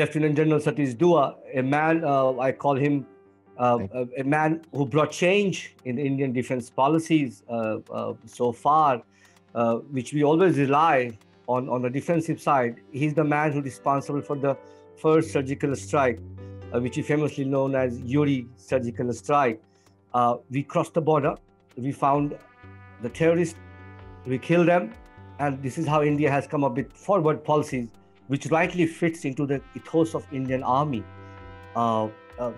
Lieutenant General Satish Dua, a man, uh, I call him uh, a, a, man who brought change in Indian defense policies uh, uh so far, uh, which we always rely on, on the defensive side. He's the man who's responsible for the first surgical strike, uh, which is famously known as Uri surgical strike. we crossed the border, we found the terrorists, we killed them, and this is how India has come up with forward policies which rightly fits into the ethos of Indian army. Uh, uh,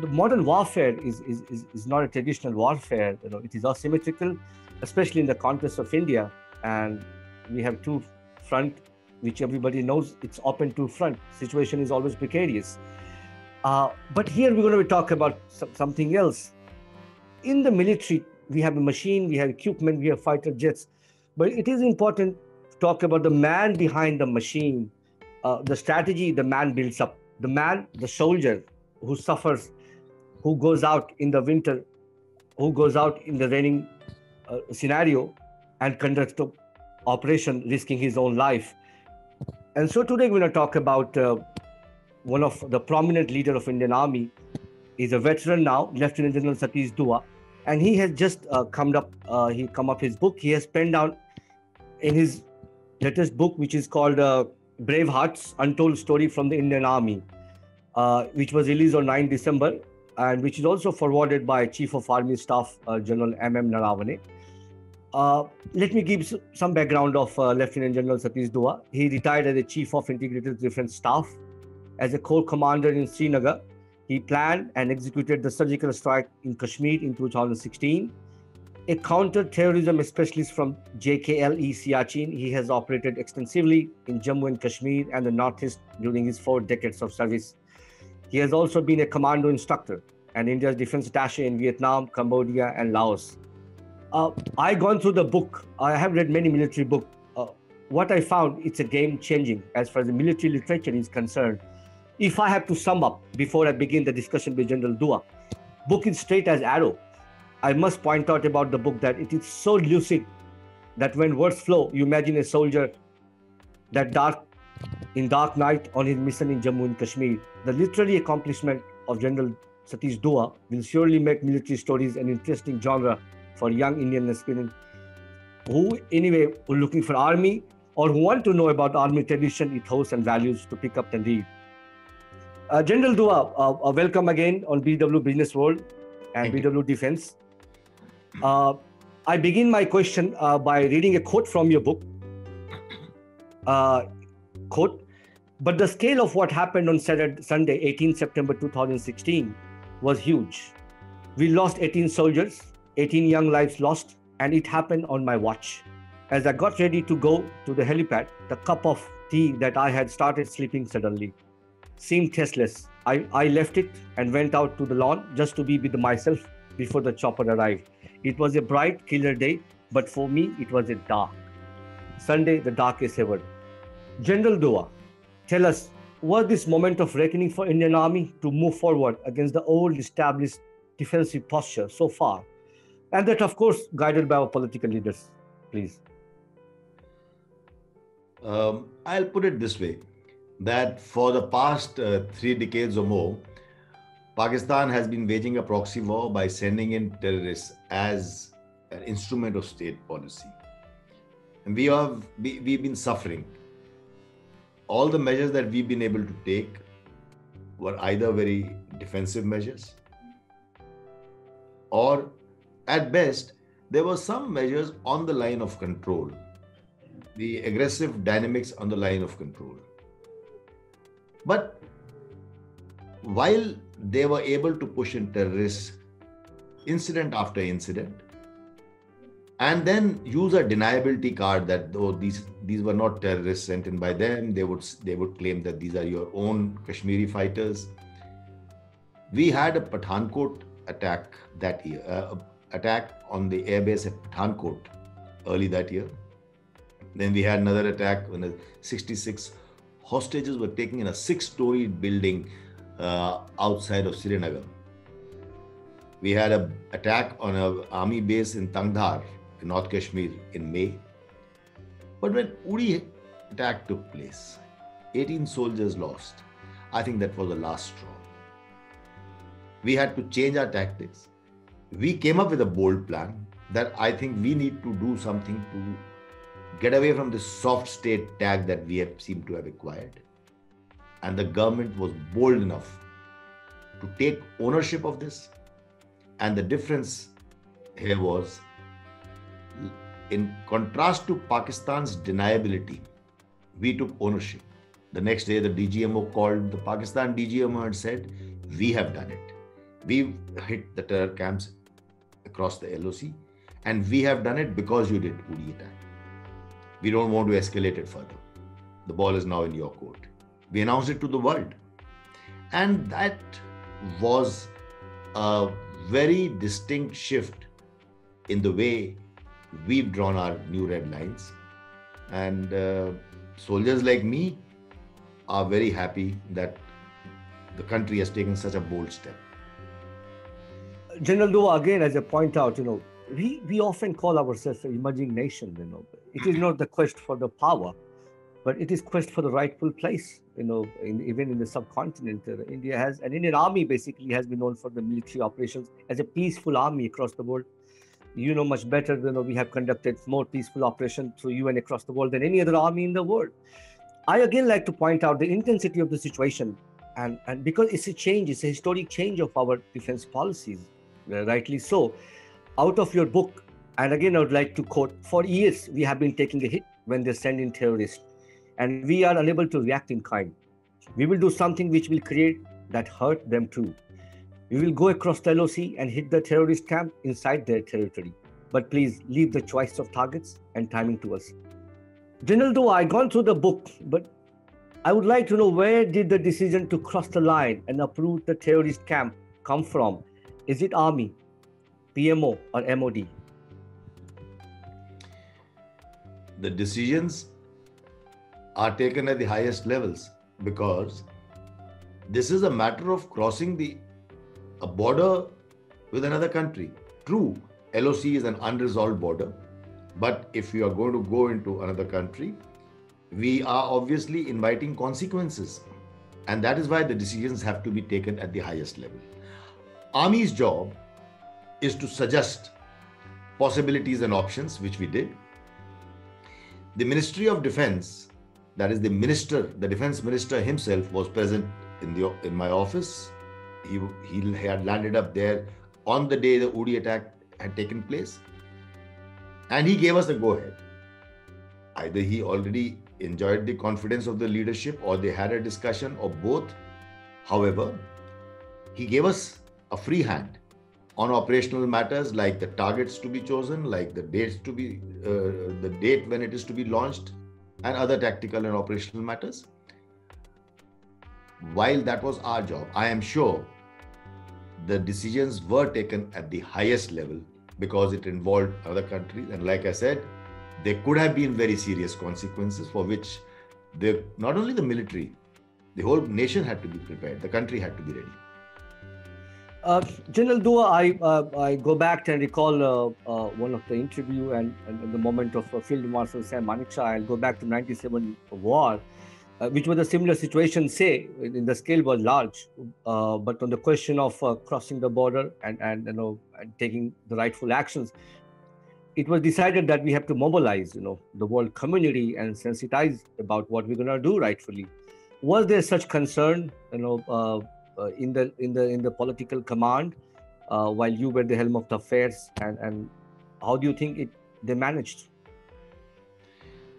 the modern warfare is, is, is, is, not a traditional warfare. You know, it is asymmetrical, especially in the context of India. And we have two front, which everybody knows it's open two front. Situation is always precarious. Uh, but here we're going to talk about something else. In the military, we have a machine, we have equipment, we have fighter jets. But it is important to talk about the man behind the machine uh, the strategy the man builds up. The man, the soldier who suffers, who goes out in the winter, who goes out in the raining uh, scenario and conducts the operation risking his own life. And so today we're going to talk about uh, one of the prominent leader of Indian Army. He's a veteran now, Lieutenant General Satish Dua, and he has just uh, come up. Uh, he come up his book. He has penned down in his latest book, which is called Brave Hearts Untold Story from the Indian Army, uh, which was released on 9 December and which is also forwarded by Chief of Army Staff uh, General M.M. Naravane. Uh, let me give some background of uh, Lieutenant General Satish Dua. He retired as a Chief of Integrated Defense Staff. As a Corps Commander in Srinagar, he planned and executed the surgical strike in Kashmir in 2016 a counter-terrorism specialist from JKLE Siachen. He has operated extensively in Jammu and Kashmir and the Northeast during his four decades of service. He has also been a commando instructor and India's defense attaché in Vietnam, Cambodia, and Laos. Uh, I gone through the book. I have read many military books. Uh, what I found, it's a game changing as far as the military literature is concerned. If I have to sum up before I begin the discussion with General Dua, book is straight as arrow I must point out about the book that it is so lucid that when words flow, you imagine a soldier that dark in dark night on his mission in Jammu and Kashmir. The literary accomplishment of General Satish Dua will surely make military stories an interesting genre for young Indian aspirants who anyway are looking for army or who want to know about army tradition, ethos, and values to pick up and read. Uh, General Dua, uh, uh, welcome again on BW Business World and Thank BW you. Defense. Uh, I begin my question uh, by reading a quote from your book. Uh, quote, but the scale of what happened on Saturday, Sunday, 18 September 2016, was huge. We lost 18 soldiers, 18 young lives lost, and it happened on my watch. As I got ready to go to the helipad, the cup of tea that I had started sleeping suddenly seemed tasteless. I, I left it and went out to the lawn just to be with myself before the chopper arrived. It was a bright, clear day, but for me, it was a dark. Sunday, the darkest ever. General Dua, tell us, was this moment of reckoning for Indian Army to move forward against the old established defensive posture so far? And that, of course, guided by our political leaders. Please. Um, I'll put it this way that for the past uh, three decades or more, Pakistan has been waging a proxy war by sending in terrorists as an instrument of state policy. And we have we, we've been suffering. All the measures that we've been able to take were either very defensive measures or at best there were some measures on the line of control the aggressive dynamics on the line of control but while they were able to push in terrorists incident after incident and then use a deniability card that though these these were not terrorists sent in by them. They would they would claim that these are your own kashmiri fighters. We had a pathankot attack that year uh, attack on the airbase at pathankot early that year. Then we had another attack when 66 hostages were taken in a six story building uh, outside of Srinagar. We had an attack on an army base in Tangdhar, in North Kashmir, in May. But when Uri attack took place, 18 soldiers lost. I think that was the last straw. We had to change our tactics. We came up with a bold plan that I think we need to do something to get away from this soft state tag that we have seemed to have acquired. And the government was bold enough to take ownership of this. And the difference here was in contrast to Pakistan's deniability, we took ownership. The next day, the DGMO called the Pakistan DGMO and said, We have done it. We've hit the terror camps across the LOC, and we have done it because you did Uri attack. We don't want to escalate it further. The ball is now in your court. We announced it to the world. And that was a very distinct shift in the way we've drawn our new red lines. And uh, soldiers like me are very happy that the country has taken such a bold step. General Dua, again, as I point out, you know, we, we often call ourselves an emerging nation, you know. It is not the quest for the power, but it is quest for the rightful place, you know, in, even in the subcontinent. Uh, India has, an Indian army basically has been known for the military operations as a peaceful army across the world you know much better you know we have conducted more peaceful operations through UN across the world than any other army in the world. I again like to point out the intensity of the situation, and and because it's a change, it's a historic change of our defense policies, uh, rightly so. Out of your book, and again I would like to quote: for years we have been taking a hit when they send in terrorists, and we are unable to react in kind. We will do something which will create that hurt them too. We will go across the LOC and hit the terrorist camp inside their territory. But please leave the choice of targets and timing to us. General Dua, I gone through the book, but I would like to know where did the decision to cross the line and uproot the terrorist camp come from? Is it Army, PMO, or MOD? The decisions are taken at the highest levels because this is a matter of crossing the a border with another country. True, LOC is an unresolved border, but if you are going to go into another country, we are obviously inviting consequences. And that is why the decisions have to be taken at the highest level. Army's job is to suggest possibilities and options, which we did. The Ministry of Defense, that is the minister, the defense minister himself, was present in the in my office he, he had landed up there on the day the Uri attack had taken place. And he gave us the go ahead. Either he already enjoyed the confidence of the leadership or they had a discussion or both. However, he gave us a free hand on operational matters like the targets to be chosen, like the dates to be, uh, the date when it is to be launched, and other tactical and operational matters. While that was our job, I am sure the decisions were taken at the highest level because it involved other countries. And like I said, there could have been very serious consequences for which the, not only the military, the whole nation had to be prepared, the country had to be ready. Uh, General Dua, I uh, I go back and recall uh, uh one of the interview and, and the moment of uh, Field Marshal Sam Manekshaw. I'll go back to 97 war which was a similar situation, say, in the scale was large, but on the question of crossing the border and, and you know and taking the rightful actions, it was decided that we have to mobilize, you know, the world community and sensitize about what we're going to do rightfully. Was there such concern, you know, in the in the in the political command uh, while you were the helm of the affairs, and and how do you think it they managed?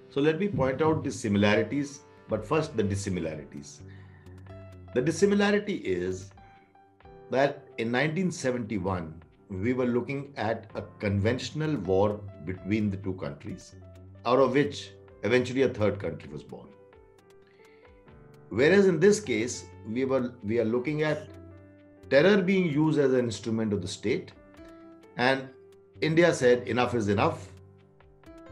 So let me point out the similarities but first, the dissimilarities. The dissimilarity is that in 1971, we were looking at a conventional war between the two countries, out of which eventually a third country was born. Whereas in this case, we were we are looking at terror being used as an instrument of the state, and India said enough is enough.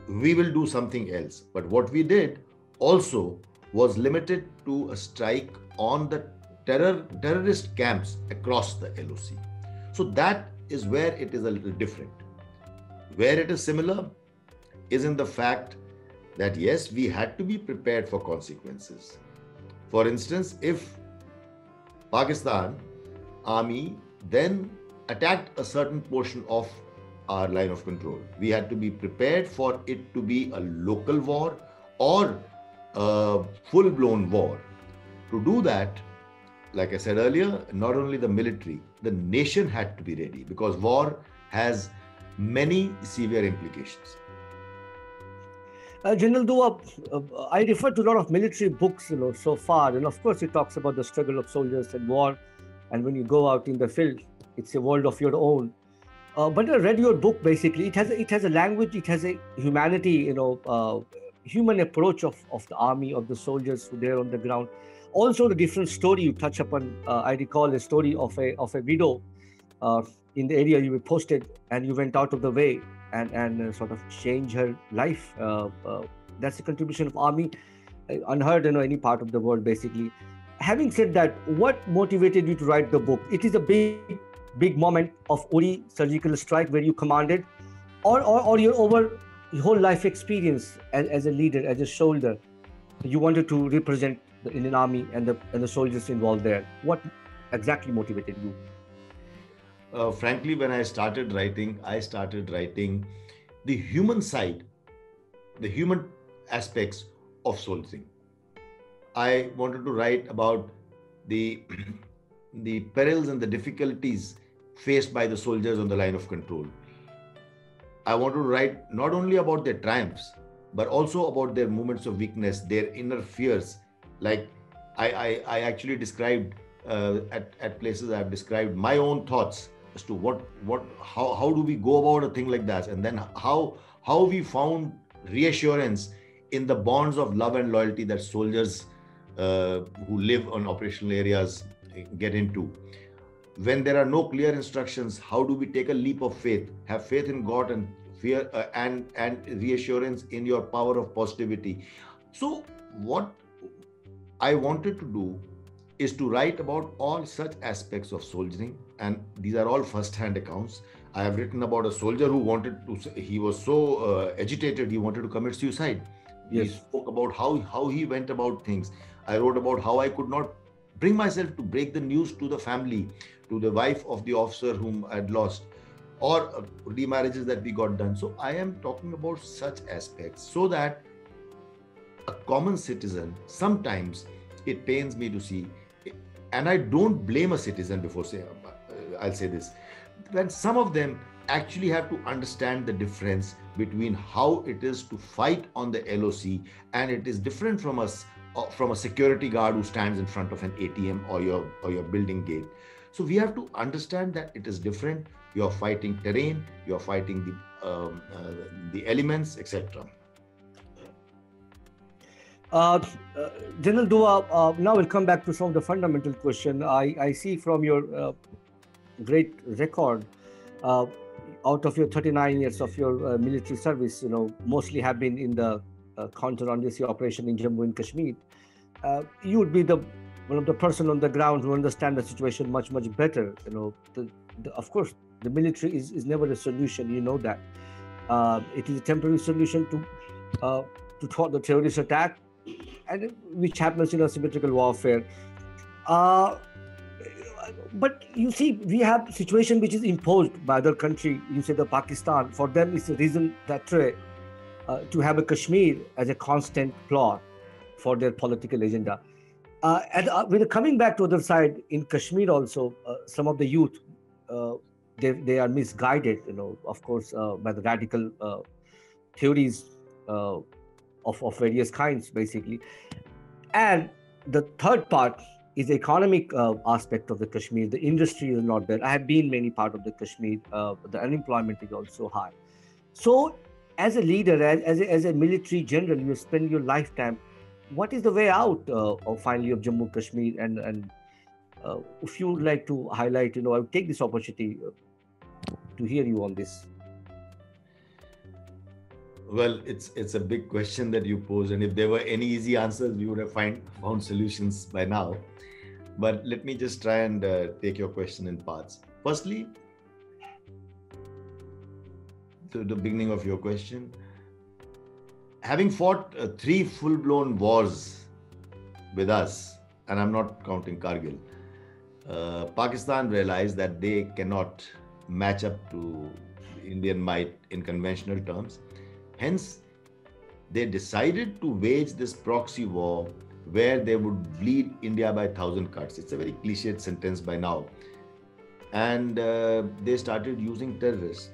We will do something else. But what we did also was limited to a strike on the terror terrorist camps across the LOC. So that is where it is a little different. Where it is similar is in the fact that yes, we had to be prepared for consequences. For instance, if Pakistan army then attacked a certain portion of our line of control. We had to be prepared for it to be a local war or a full blown war. To do that, like I said earlier, not only the military, the nation had to be ready because war has many severe implications. Uh, General Dua, uh, I refer to a lot of military books, you know, so far, and of course, it talks about the struggle of soldiers and war. And when you go out in the field, it's a world of your own. Uh, but I read your book. Basically, it has a, it has a language, it has a humanity, you know, uh, human approach of of the army of the soldiers who there on the ground. Also, the different story you touch upon. Uh, I recall a story of a of a widow uh, in the area you were posted, and you went out of the way and and uh, sort of change her life. Uh, that's the contribution of army, unheard in any part of the world, basically having said that, what motivated you to write the book? It is a big, big moment of Uri surgical strike where you commanded, or, or, or your over your whole life experience as, as a leader, as a soldier. You wanted to represent the Indian Army and the and the soldiers involved there. What exactly motivated you? Uh, frankly, when I started writing, I started writing the human side, the human aspects of soldiering I wanted to write about the the perils and the difficulties faced by the soldiers on the line of control. I want to write not only about their triumphs, but also about their moments of weakness, their inner fears. Like I, I, I actually described uh, at, at places I've described my own thoughts as to what what how, how do we go about a thing like that, and then how how we found reassurance in the bonds of love and loyalty that soldiers uh, who live on operational areas get into. When there are no clear instructions, how do we take a leap of faith? Have faith in God and fear uh, and and reassurance in your power of positivity. So what I wanted to do is to write about all such aspects of soldiering, and these are all first-hand accounts. I have written about a soldier who wanted to. He was so uh, agitated, he wanted to commit suicide. Yes. He spoke about how how he went about things. I wrote about how I could not bring myself to break the news to the family, to the wife of the officer whom I had lost, or uh, remarriages that we got done. So I am talking about such aspects so that a common citizen, sometimes it pains me to see, and I don't blame a citizen before say, uh, I'll say this, when some of them actually have to understand the difference between how it is to fight on the LOC and it is different from us uh, from a security guard who stands in front of an ATM or your or your building gate. So we have to understand that it is different. You're fighting terrain, you're fighting the um, uh, the elements, etc. Uh, uh, General Dua, uh, now we'll come back to some of the fundamental question. I, I see from your uh, great record, uh, out of your 39 years of your military service, you know, mostly have been in the uh, counter-insurgency operation in Jammu and Kashmir, uh, you would be the one of the person on the ground who understand the situation much much better. You know, the, the, of course, the military is, is never a solution. You know that uh, it is a temporary solution to uh, to thwart the terrorist attack, and which happens in asymmetrical warfare. Uh, but you see, we have situation which is imposed by other country. You say the Pakistan. For them, it's a reason that uh, to have a Kashmir as a constant plot for their political agenda. Uh, and uh, with coming back to the other side in Kashmir also, uh, some of the youth uh, they, they are misguided, you know, of course, uh, by the radical theories of, of various kinds, basically. And the third part is the economic aspect of the Kashmir. The industry is not there. I have been many part of the Kashmir. the unemployment is also high. So as a leader, as, as, a, as a military general, you spend your lifetime. What is the way out uh, of finally of Jammu Kashmir? And and uh, if you would like to highlight, you know, I would take this opportunity uh, to hear you on this. Well, it's it's a big question that you pose, and if there were any easy answers, we would have find found solutions by now. But let me just try and uh, take your question in parts. Firstly, to the beginning of your question, having fought uh, three full blown wars with us, and I'm not counting Kargil, uh, Pakistan realized that they cannot match up to Indian might in conventional terms. Hence, they decided to wage this proxy war where they would bleed India by thousand cuts. It's a very cliched sentence by now. And uh, they started using terrorists.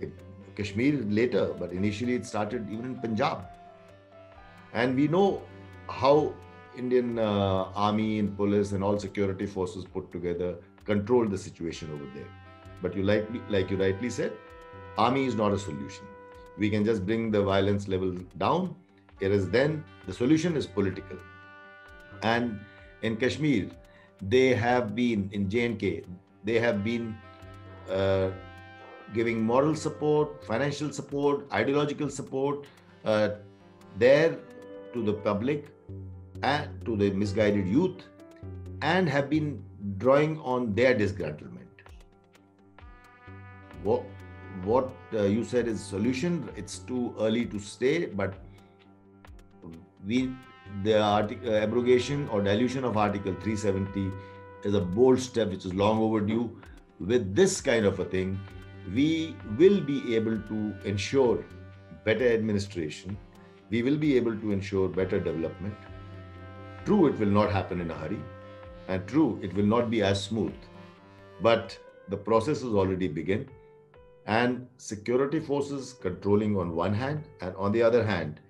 It, Kashmir later, but initially it started even in Punjab. And we know how Indian uh, army and police and all security forces put together controlled the situation over there. But you like like you rightly said, army is not a solution. We can just bring the violence level down. Whereas then the solution is political. And in Kashmir, they have been in J&K, they have been uh, giving moral support, financial support, ideological support uh, there to the public and to the misguided youth and have been drawing on their disgruntlement. What, what you said is solution. It's too early to say, but we the article, uh, abrogation or dilution of Article 370 is a bold step which is long overdue. With this kind of a thing, we will be able to ensure better administration. We will be able to ensure better development True, it will not happen in a hurry, and true, it will not be as smooth. But the process has already begun, and security forces controlling on one hand, and on the other hand,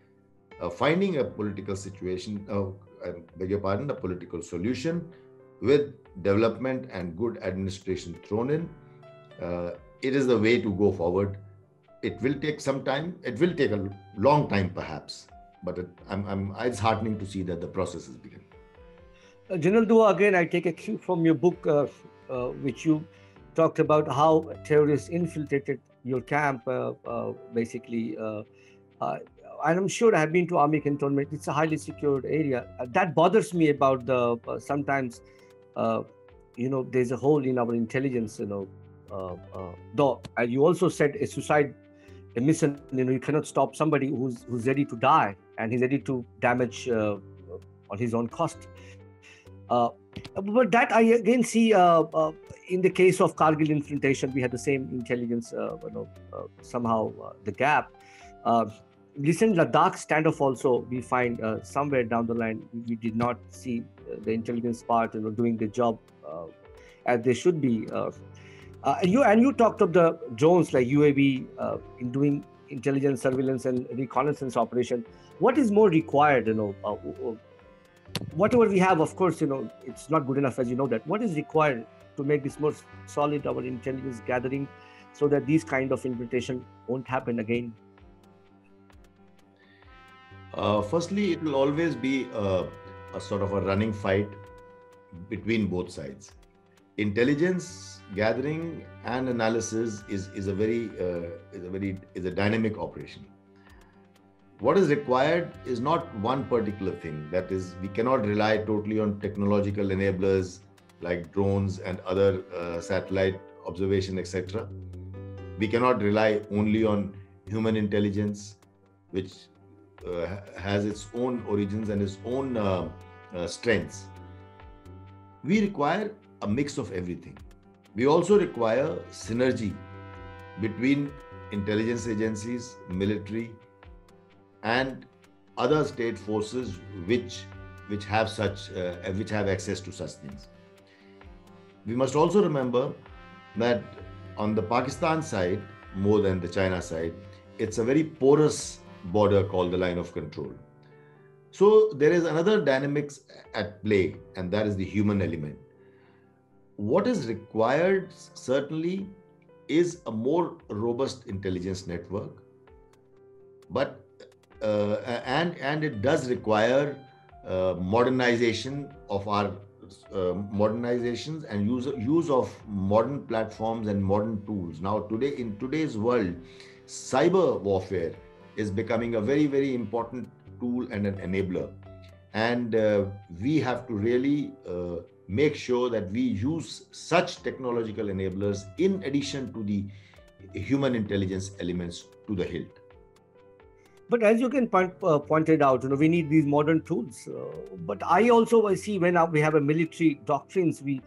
uh, finding a political situation, uh, I beg your pardon, a political solution with development and good administration thrown in. Uh, it is the way to go forward. It will take some time. It will take a long time, perhaps but it, I'm, I'm, it's heartening to see that the process has begun. Uh, General Dua, again, I take a cue from your book, uh, uh, which you talked about how terrorists infiltrated your camp, uh, uh, basically. Uh, and I'm sure I have been to army cantonment. It's a highly secured area. that bothers me about the sometimes, you know, there's a hole in our intelligence, you know, though. You also said a suicide a mission, you know, you cannot stop somebody who's who's ready to die and he's ready to damage uh, on his own cost. Uh, but that I again see uh, uh in the case of Kargil infiltration, we had the same intelligence, uh, you know, somehow the gap. recent Ladakh standoff also, we find somewhere down the line, we did not see the intelligence part, you know, doing the job as they should be. Uh, and you and you talked of the drones like UAV uh, in doing intelligence, surveillance, and reconnaissance operation. What is more required? You know, uh, whatever we have, of course, you know, it's not good enough, as you know that. What is required to make this more solid, our intelligence gathering, so that these kind of infiltration won't happen again? Uh, firstly, it will always be a, a sort of a running fight between both sides. Intelligence gathering and analysis is, is a very uh, is a very is a dynamic operation what is required is not one particular thing. That is we cannot rely totally on technological enablers like drones and other uh, satellite observation etc we cannot rely only on human intelligence which uh, has its own origins and its own uh, uh, strengths. We require a mix of everything. We also require synergy between intelligence agencies, military, and other state forces which which have such uh, which have access to such things. We must also remember that on the Pakistan side, more than the China side, it's a very porous border called the line of control. So there is another dynamics at play, and that is the human element what is required certainly is a more robust intelligence network but and and it does require uh, modernization of our uh, modernizations and use use of modern platforms and modern tools now today in today's world cyber warfare is becoming a very very important tool and an enabler and uh, we have to really uh, make sure that we use such technological enablers in addition to the human intelligence elements to the hilt. But as you can point, uh, pointed out, you know, we need these modern tools. Uh, but I also I see when we have a military doctrines, we,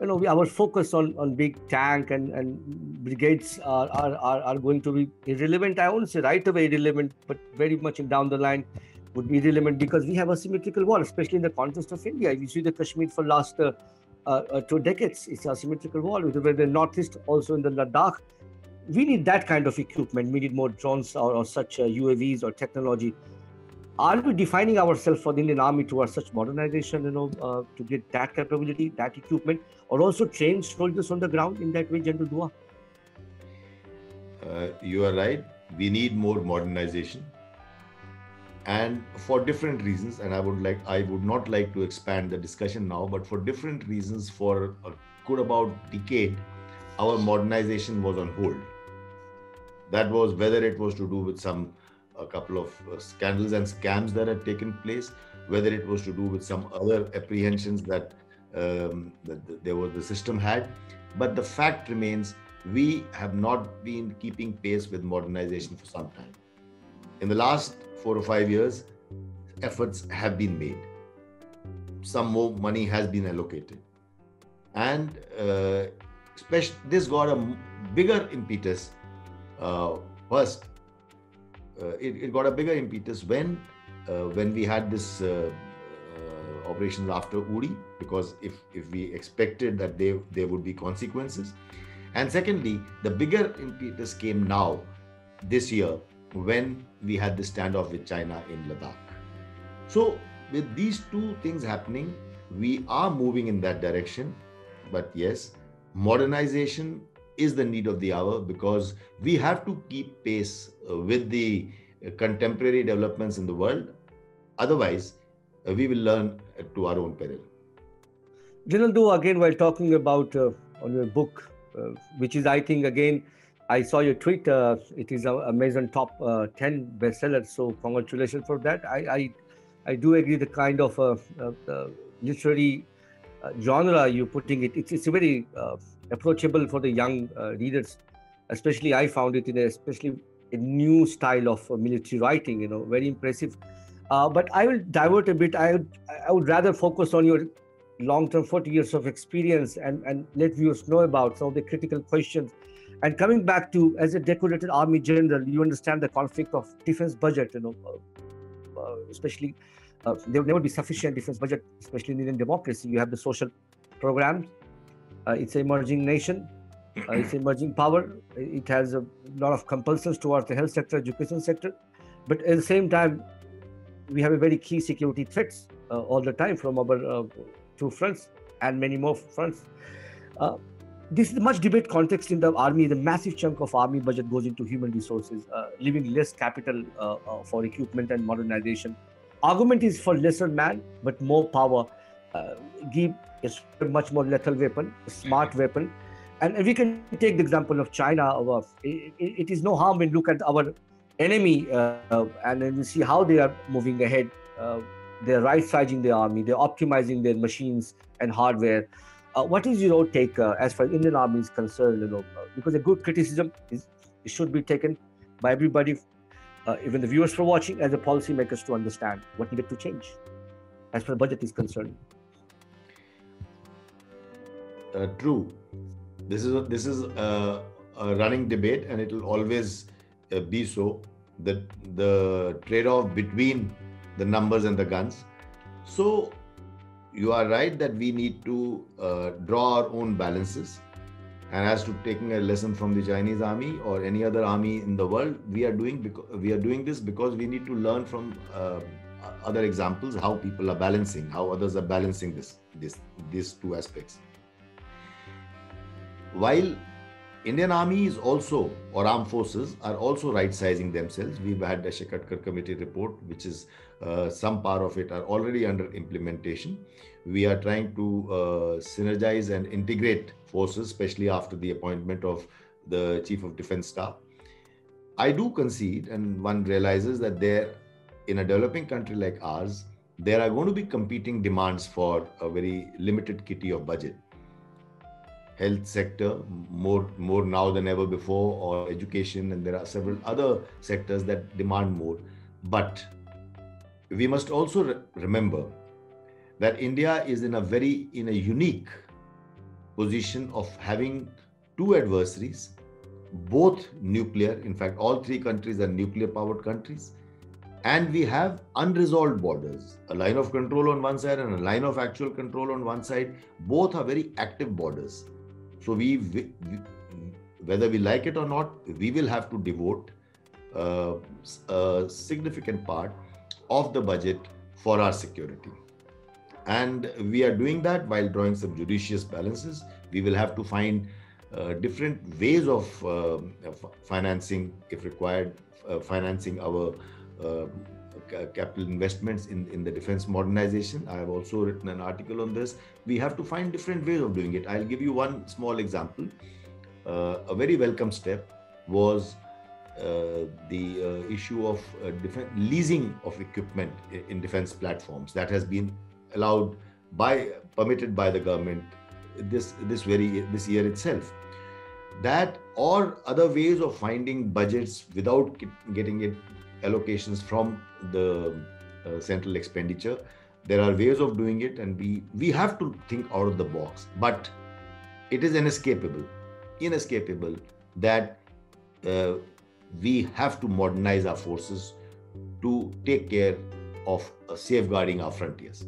you know, we, our focus on, on big tank and, and brigades are, are, are, are going to be irrelevant. I won't say right away irrelevant, but very much down the line would be irrelevant because we have a symmetrical wall, especially in the context of India. You see the Kashmir for last uh, uh, uh two decades, it's a symmetrical wall. With the northeast, also in the Ladakh, we need that kind of equipment. We need more drones or, or such uh, UAVs or technology. Are we defining ourselves for the Indian Army towards such modernization, you know, uh, to get that capability, that equipment, or also train soldiers on the ground in that way, General Dua? Uh, you are right. We need more modernization, and for different reasons. And I would like, I would not like to expand the discussion now, but for different reasons, for a good about decade, our modernization was on hold that was whether it was to do with some a couple of uh, scandals and scams that had taken place, whether it was to do with some other apprehensions that, um, that the, there was the system had. But the fact remains, we have not been keeping pace with modernization for some time. In the last four or five years, efforts have been made. Some more money has been allocated. And uh, this got a bigger impetus first, uh, it, it, got a bigger impetus when uh, when we had this operations after Uri, because if if we expected that they, there would be consequences, and secondly, the bigger impetus came now this year when we had the standoff with China in Ladakh. So, with these two things happening, we are moving in that direction. But yes, modernization is the need of the hour because we have to keep pace uh, with the uh, contemporary developments in the world. Otherwise, uh, we will learn to our own peril. General Do, again, while talking about uh, on your book, uh, which is, I think, again, I saw your tweet. Uh, it is a Amazon top 10 bestseller. So congratulations for that. I, I, I do agree the kind of literary genre you're putting it. It's, it's a very approachable for the young uh, readers. Especially, I found it in a especially a new style of uh, military writing. You know, very impressive. Uh, but I will divert a bit. I would I would rather focus on your long-term 40 years of experience and and let viewers know about some of the critical questions. And coming back to as a decorated army general, you understand the conflict of defense budget. You know, uh, especially uh, there will never be sufficient defense budget, especially in Indian democracy. You have the social programs Uh, it's an emerging nation. Uh, it's emerging power. It has a lot of compulsions towards the health sector, education sector. But at the same time, we have a very key security threats uh, all the time from our uh, two fronts and many more fronts. Uh, this is much debate context in the army. The massive chunk of army budget goes into human resources, leaving less capital for equipment and modernization. Argument is for lesser man, but more power. Give is a much more lethal weapon, a smart weapon. And we can take the example of China. it, it is no harm when look at our enemy uh, and then we see how they are moving ahead. Uh, they're right-sizing their army. They're optimizing their machines and hardware. Uh, what is your take uh, as far as Indian Army is concerned? You know, because a good criticism is should be taken by everybody, uh, even the viewers for watching, as the policymakers to understand what needed to change as far as budget is concerned uh, true. This is a, this is a, a, running debate, and it will always uh, be so. The the trade-off between the numbers and the guns. So you are right that we need to uh, draw our own balances. And as to taking a lesson from the Chinese army or any other army in the world, we are doing because we are doing this because we need to learn from uh, other examples how people are balancing, how others are balancing this this these two aspects while Indian Army is also, or armed forces, are also right sizing themselves. We've had a Shekatkar committee report, which is uh, some part of it are already under implementation. We are trying to uh, synergize and integrate forces, especially after the appointment of the Chief of Defense Staff. I do concede, and one realizes that there, in a developing country like ours, there are going to be competing demands for a very limited kitty of budget health sector more more now than ever before or education and there are several other sectors that demand more But we must also re- remember that India is in a very in a unique position of having two adversaries, both nuclear. In fact, all three countries are nuclear powered countries. And we have unresolved borders, a line of control on one side and a line of actual control on one side. Both are very active borders. So we, we whether we like it or not, we will have to devote uh, a significant part of the budget for our security. And we are doing that while drawing some judicious balances. We will have to find uh, different ways of, uh, financing, if required, uh, financing our uh, capital investments in, in the defense modernization. I have also written an article on this. We have to find different ways of doing it. I'll give you one small example. Uh, a very welcome step was uh, the uh, issue of uh, leasing of equipment in defense platforms that has been allowed by permitted by the government this this very this year itself that or other ways of finding budgets without getting it allocations from the uh, central expenditure there are ways of doing it and we we have to think out of the box but it is inescapable inescapable that uh, we have to modernize our forces to take care of uh, safeguarding our frontiers.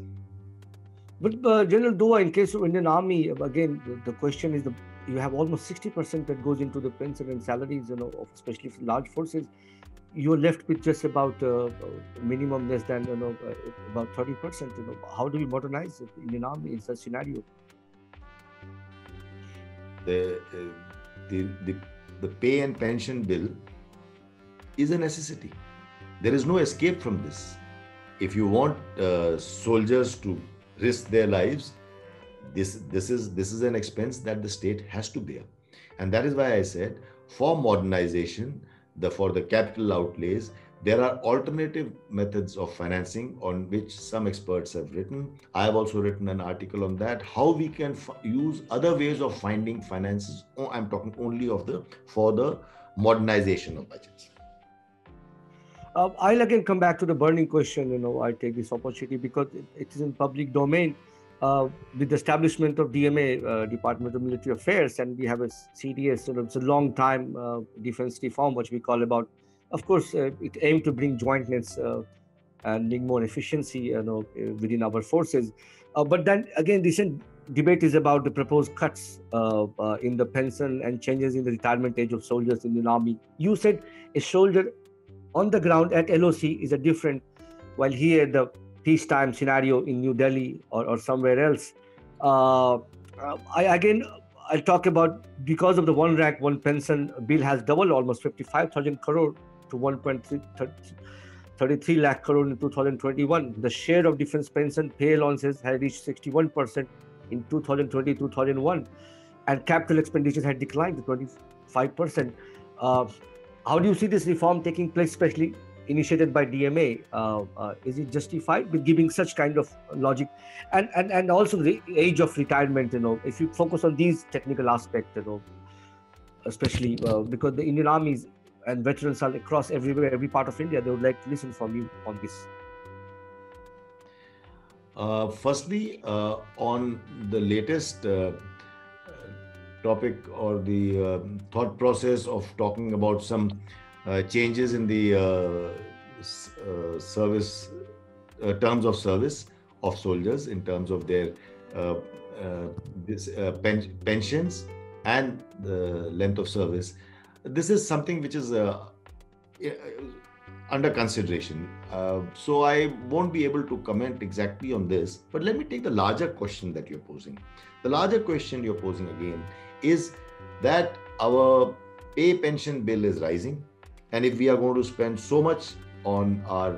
But uh, General Dua, in case of Indian Army, again, the, the, question is the you have almost 60% that goes into the pension and salaries, you know, especially for large forces. You're left with just about uh, minimum less than you know uh, about 30%. You know, how do we modernize the Indian Army in such scenario? The, uh, the the the pay and pension bill is a necessity. There is no escape from this. If you want uh, soldiers to risk their lives, this this is this is an expense that the state has to bear, and that is why I said for modernization, the for the capital outlays, there are alternative methods of financing on which some experts have written. I have also written an article on that. How we can use other ways of finding finances. Oh, I'm talking only of the for the modernization of budgets. Uh, I'll again come back to the burning question. You know, I take this opportunity because it is in public domain. Uh, with the establishment of DMA, uh, Department of Military Affairs, and we have a CDS, so it's a long time uh, defense reform, which we call about. Of course, uh, it aimed to bring jointness uh, and bring more efficiency, you know, within our forces. but then again, recent debate is about the proposed cuts in the pension and changes in the retirement age of soldiers in the army. You said a soldier on the ground at LOC is a different, while here the peacetime scenario in New Delhi or, or somewhere else. Uh, I again I'll talk about because of the one rank one pension bill has doubled almost 55,000 crore to 1.33 lakh crore in 2021. The share of defense pension pay allowances had reached 61% in 2020-2001, and capital expenditures had declined to 25%. Uh, how do you see this reform taking place, especially initiated by DMA? Uh, uh, is it justified with giving such kind of logic, and and and also the age of retirement? You know, if you focus on these technical aspects, you know, especially uh, because the Indian armies and veterans are across everywhere, every part of India, they would like to listen from you on this. Uh, firstly, uh, on the latest uh, topic or the thought process of talking about some uh, changes in the uh, uh service uh, terms of service of soldiers in terms of their this, pen- pensions and the length of service. This is something which is under consideration. Uh, so I won't be able to comment exactly on this, but let me take the larger question that you're posing. The larger question you're posing again is that our pay pension bill is rising. And if we are going to spend so much on our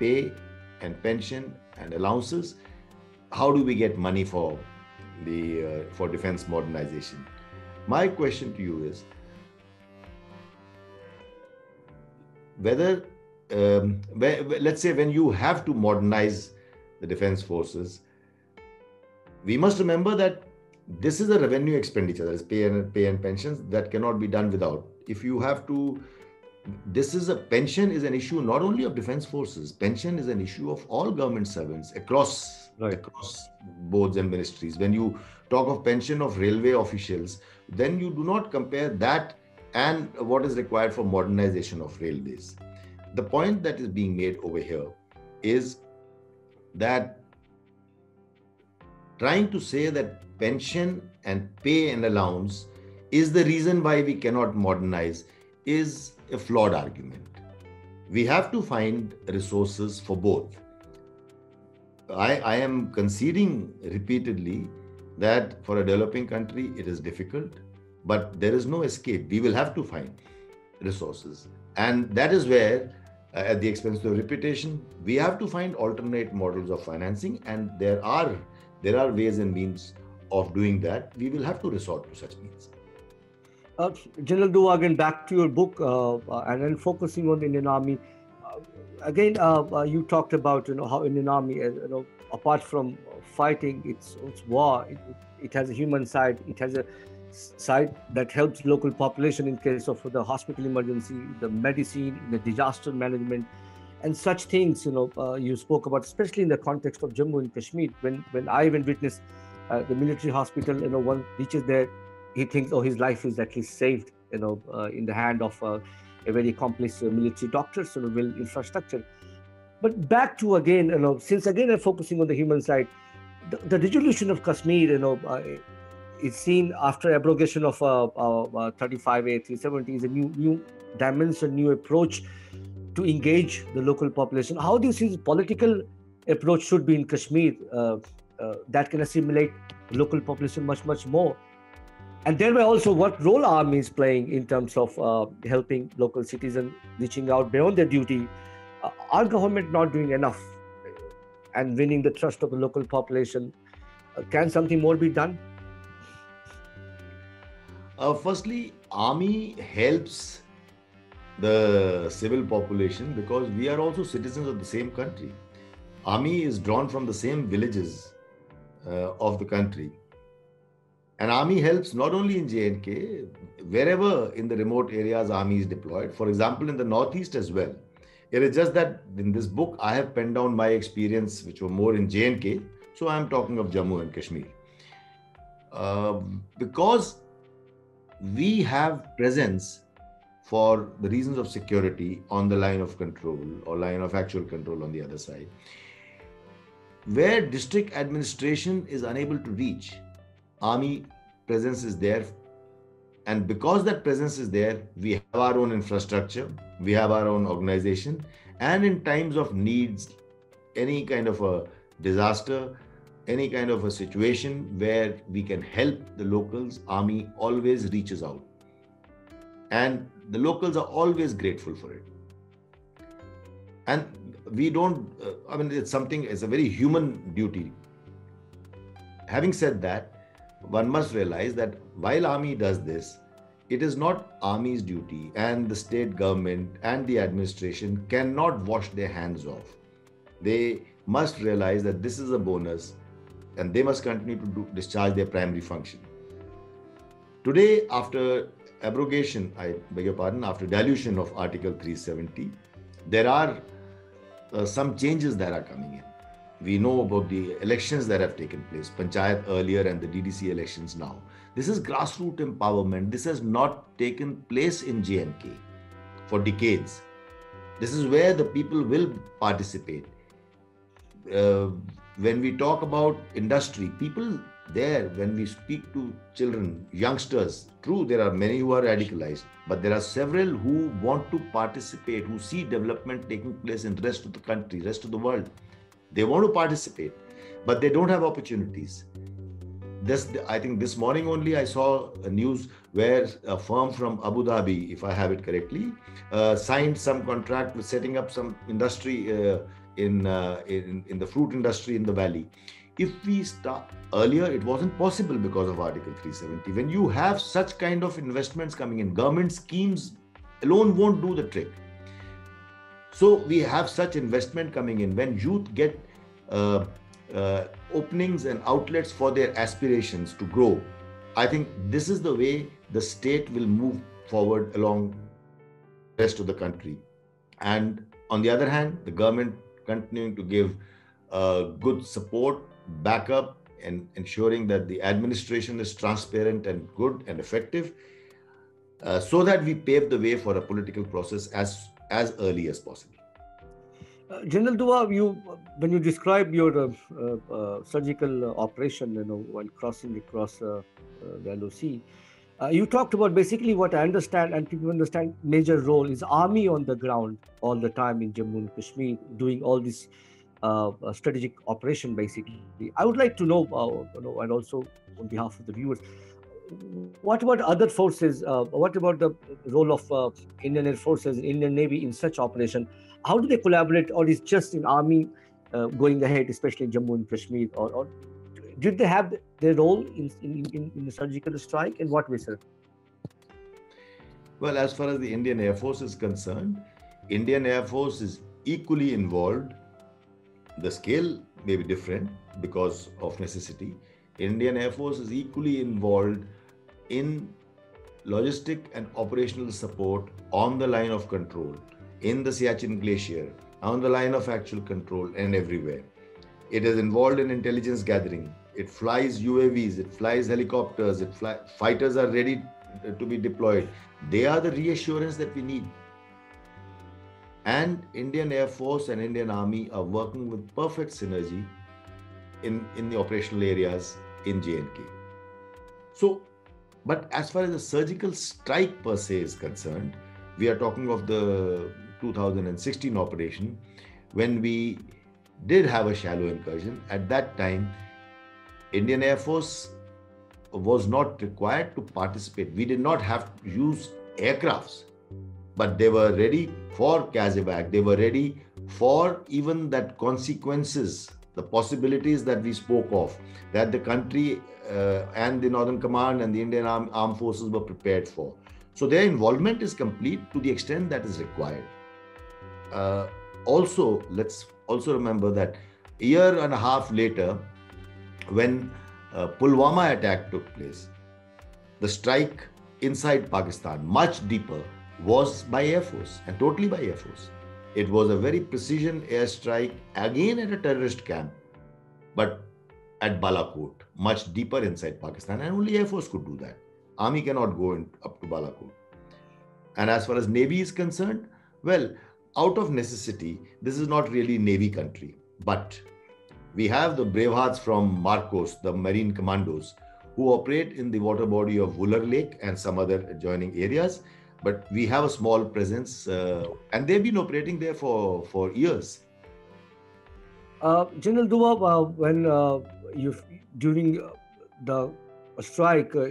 pay and pension and allowances, how do we get money for the uh, for defense modernization? My question to you is whether um, let's say when you have to modernize the defense forces, we must remember that this is a revenue expenditure that is pay and pay and pensions that cannot be done without if you have to this is a pension is an issue not only of defense forces pension is an issue of all government servants across right. across boards and ministries when you talk of pension of railway officials then you do not compare that and what is required for modernization of railways the point that is being made over here is that trying to say that pension and pay and allowance is the reason why we cannot modernize is a flawed argument. We have to find resources for both. I, I am conceding repeatedly that for a developing country it is difficult, but there is no escape. We will have to find resources. And that is where, uh, at the expense of reputation, we have to find alternate models of financing, and there are there are ways and means of doing that. We will have to resort to such means. Uh, General Dua, again, back to your book uh, uh, and then focusing on the Indian Army. Uh, again, uh, uh, you talked about you know how Indian Army, you know, apart from fighting, it's, it's war. It, it has a human side. It has a side that helps local population in case of the hospital emergency, the medicine, the disaster management, and such things. You know, you spoke about, especially in the context of Jammu and Kashmir. When when I even witnessed the military hospital, you know, one reaches there he thinks, oh, his life is at least saved, you know, uh, in the hand of uh, a very accomplished uh, military doctor, so well infrastructure. But back to again, you know, since again I'm focusing on the human side, the, the resolution of Kashmir, you know, uh, is seen after abrogation of uh, uh, 35A 370 is a new new dimension, new approach to engage the local population. How do you see the political approach should be in Kashmir that can assimilate local population much much more? And thereby also what role army is playing in terms of uh, helping local citizens reaching out beyond their duty uh, our government not doing enough and winning the trust of the local population uh, can something more be done? Uh, firstly army helps the civil population because we are also citizens of the same country. Army is drawn from the same villages uh, of the country and army helps not only in J&K, wherever in the remote areas army is deployed. For example, in the northeast as well. It is just that in this book I have penned down my experience, which were more in J&K. So I am talking of Jammu and Kashmir. Uh, because we have presence for the reasons of security on the line of control or line of actual control on the other side, where district administration is unable to reach army presence is there. And because that presence is there we have our own infrastructure we have our own organization. And in times of needs any kind of a disaster any kind of a situation where we can help the locals army always reaches out. And the locals are always grateful for it. And we don't uh, i mean it's something it's a very human duty. Having said that one must realize that while army does this it is not army's duty and the state government and the administration cannot wash their hands off. They must realize that this is a bonus and they must continue to do, discharge their primary function. Today after abrogation i beg your pardon after dilution of article 370 there are uh, some changes that are coming in we know about the elections that have taken place, Panchayat earlier and the DDC elections now. This is grassroots empowerment. This has not taken place in J&K for decades. This is where the people will participate. Uh, when we talk about industry, people there, when we speak to children, youngsters, true, there are many who are radicalized, but there are several who want to participate, who see development taking place in the rest of the country, rest of the world they want to participate, but they don't have opportunities. This, I think this morning only I saw a news where a firm from Abu Dhabi, if I have it correctly, uh, signed some contract with setting up some industry uh, in, uh, in in the fruit industry in the valley. If we start earlier, it wasn't possible because of Article 370. When you have such kind of investments coming in, government schemes alone won't do the trick. So we have such investment coming in when youth get uh, uh, openings and outlets for their aspirations to grow. I think this is the way the state will move forward along the rest of the country. And on the other hand, the government continuing to give uh, good support, backup, and ensuring that the administration is transparent and good and effective, uh, so that we pave the way for a political process as as early as possible. Uh, General Dua, you when you describe your uh, uh, uh surgical operation, you know, while crossing across the LOC, you talked about basically what I understand and people understand major role is army on the ground all the time in Jammu and Kashmir doing all this strategic operation basically. I would like to know, you know, and also on behalf of the viewers, what about other forces? Uh, what about the role of uh, Indian Air Forces, Indian Navy in such operation? How do they collaborate, or is just in army uh, going ahead, especially in Jammu and Kashmir, or, or did they have their role in, in, in, in the surgical strike? And what way, sir? Well, as far as the Indian Air Force is concerned, Indian Air Force is equally involved. The scale may be different because of necessity. Indian Air Force is equally involved in logistic and operational support on the line of control, in the Siachen Glacier, on the line of actual control, and everywhere. It is involved in intelligence gathering. It flies UAVs, it flies helicopters, it fly, fighters are ready uh, to be deployed. They are the reassurance that we need. And Indian Air Force and Indian Army are working with perfect synergy in, in the operational areas in JNK. So but as far as the surgical strike per se is concerned, we are talking of the 2016 operation when we did have a shallow incursion. At that time, Indian Air Force was not required to participate. We did not have to use aircrafts, but they were ready for CASEVAC. They were ready for even that consequences, the possibilities that we spoke of, that the country uh, and the Northern Command and the Indian Arm, Armed Forces were prepared for. So their involvement is complete to the extent that is required. Uh, also, let's also remember that a year and a half later, when uh, Pulwama attack took place, the strike inside Pakistan, much deeper, was by Air Force and totally by Air Force. It was a very precision airstrike again at a terrorist camp, but at Balakot, much deeper inside Pakistan, and only Air Force could do that. Army cannot go in, up to Balakot. And as far as Navy is concerned, well, out of necessity, this is not really Navy country, but we have the bravehearts from Marcos, the Marine Commandos, who operate in the water body of Wular Lake and some other adjoining areas. But we have a small presence, uh, and they've been operating there for, for years. Uh, General Dua, uh, when uh, you during uh, the strike, uh,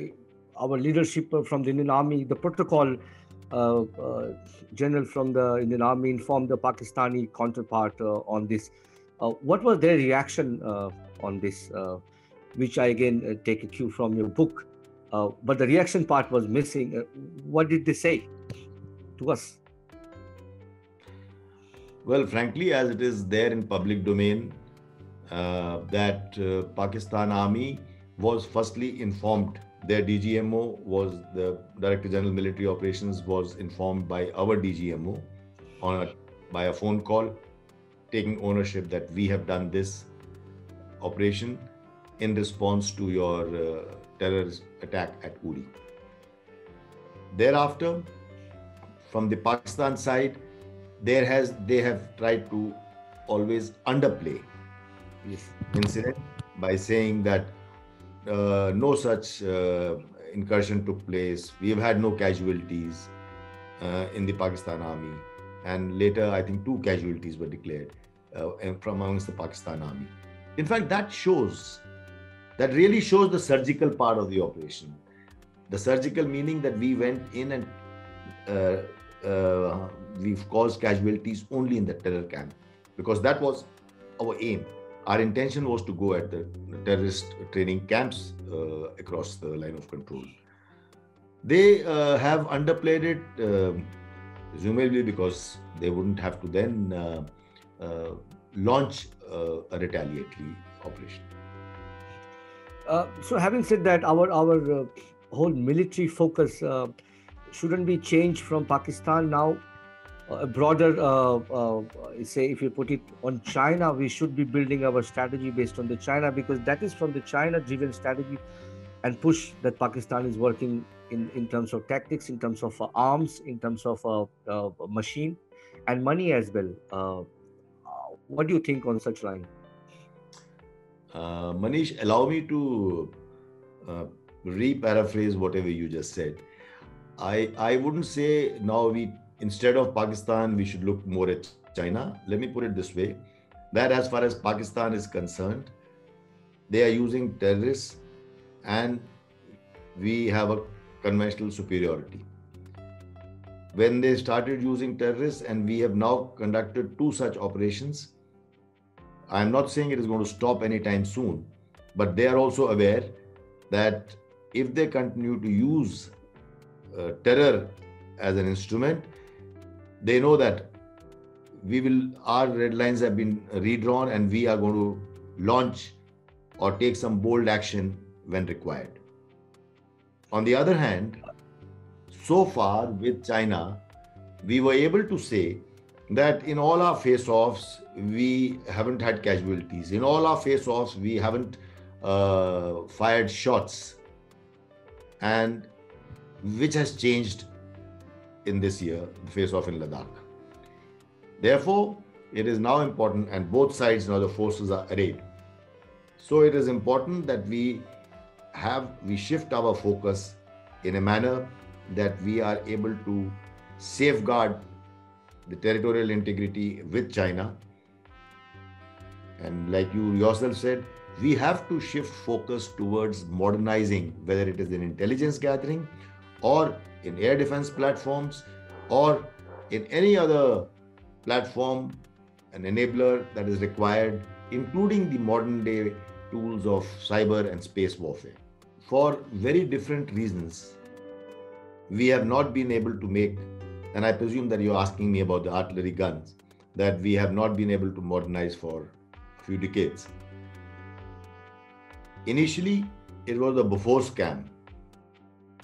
our leadership from the Indian Army, the protocol general from the Indian Army informed the Pakistani counterpart on this. what was their reaction on this? which I again take a cue from your book. But the reaction part was missing. what did they say to us? Well, frankly, as it is there in public domain, uh, that uh, Pakistan Army was firstly informed. Their DGMO was the Director General Military Operations was informed by our DGMO on a, by a phone call, taking ownership that we have done this operation in response to your uh, terrorist attack at Uri. Thereafter, from the Pakistan side, there has they have tried to always underplay this incident by saying that uh, no such uh, incursion took place. We have had no casualties uh, in the Pakistan army, and later I think two casualties were declared uh, from amongst the Pakistan army. In fact, that shows that really shows the surgical part of the operation. The surgical meaning that we went in and uh, uh, we've caused casualties only in the terror camp because that was our aim our intention was to go at the terrorist training camps uh, across the line of control. They uh, have underplayed it, uh, presumably because they wouldn't have to then uh, uh, launch a retaliatory operation. So, having said that, our our whole military focus shouldn't be changed from Pakistan now a broader, uh, uh, say, if you put it on China, we should be building our strategy based on the China because that is from the China-driven strategy and push that Pakistan is working in, in terms of tactics, in terms of uh, arms, in terms of uh, uh, machine and money as well. Uh, what do you think on such line? Uh, Manish, allow me to uh, re-paraphrase whatever you just said. I I wouldn't say now we instead of Pakistan, we should look more at China. Let me put it this way that as far as Pakistan is concerned, they are using terrorists and we have a conventional superiority. When they started using terrorists, and we have now conducted two such operations, I am not saying it is going to stop anytime soon, but they are also aware that if they continue to use uh, terror as an instrument, they know that we will our red lines have been redrawn and we are going to launch or take some bold action when required. On the other hand so far with china we were able to say that in all our face offs we haven't had casualties in all our face offs we haven't uh, fired shots and which has changed in this year, the face off in Ladakh. Therefore, it is now important, and both sides now the forces are arrayed. So it is important that we have we shift our focus in a manner that we are able to safeguard the territorial integrity with China. And like you yourself said, we have to shift focus towards modernizing, whether it is in intelligence gathering or in air defense platforms or in any other platform, an enabler that is required, including the modern day tools of cyber and space warfare. For very different reasons, we have not been able to make, and I presume that you're asking me about the artillery guns, that we have not been able to modernize for a few decades. Initially, it was the Bofors scam,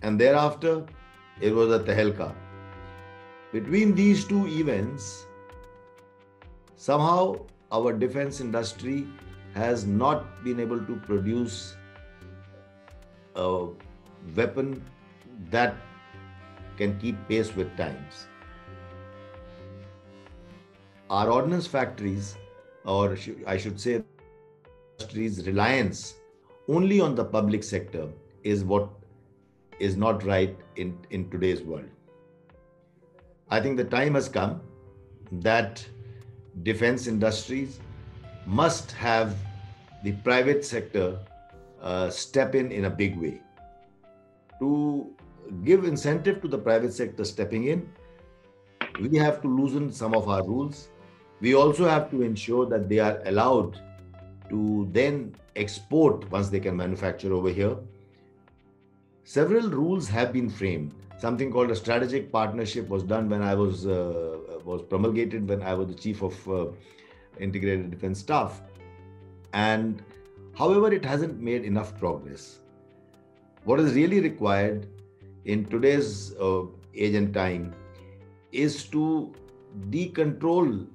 and thereafter, it was a Tehelka. Between these two events, somehow our defense industry has not been able to produce a weapon that can keep pace with times. Our ordnance factories, or I should say, industries' reliance only on the public sector is what is not right in, in today's world. I think the time has come that defense industries must have the private sector uh, step in in a big way to give incentive to the private sector stepping in we have to loosen some of our rules we also have to ensure that they are allowed to then export once they can manufacture over here several rules have been framed. Something called a strategic partnership was done when I was uh, was promulgated when I was the chief of uh, integrated defense staff, and however, it hasn't made enough progress. What is really required in today's uh, age and time is to decontrol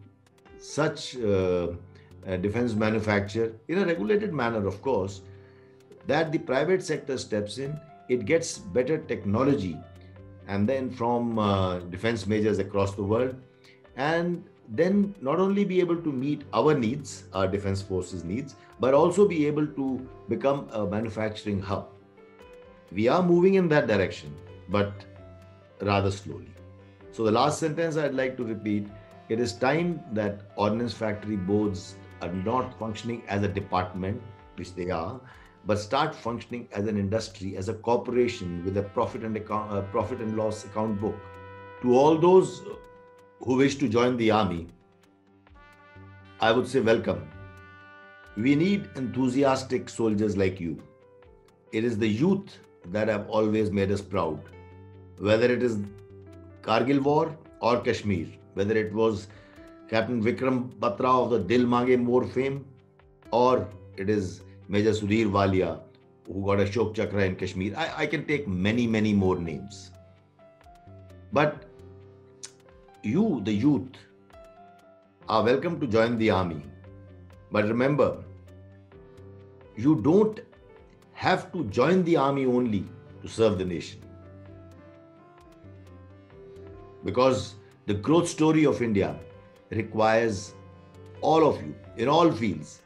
such uh, defense manufacture in a regulated manner, of course, that the private sector steps in it gets better technology and then from uh, defense majors across the world and then not only be able to meet our needs our defense forces needs but also be able to become a manufacturing hub we are moving in that direction but rather slowly so the last sentence i'd like to repeat it is time that ordnance factory boards are not functioning as a department which they are but start functioning as an industry, as a corporation with a profit and account, uh, profit and loss account book. To all those who wish to join the army, I would say welcome. We need enthusiastic soldiers like you. It is the youth that have always made us proud. Whether it is Kargil War or Kashmir, whether it was Captain Vikram Batra of the Dil Mange More fame, or it is Major Sudhir Walia, who got Ashok Chakra in Kashmir. I, I can take many, many more names. But you, the youth, are welcome to join the army. But remember, you don't have to join the army only to serve the nation. Because the growth story of India requires all of you in all fields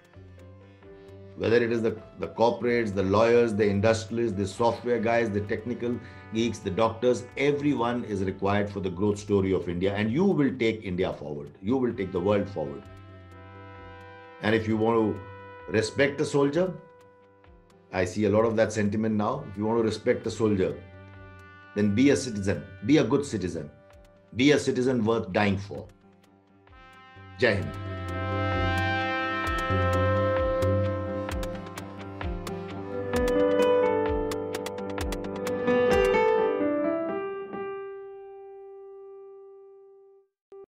whether it is the, the corporates, the lawyers, the industrialists, the software guys, the technical geeks, the doctors, everyone is required for the growth story of India. And you will take India forward. You will take the world forward. And if you want to respect a soldier, I see a lot of that sentiment now. If you want to respect a soldier, then be a citizen, be a good citizen, be a citizen worth dying for. Jai Hind.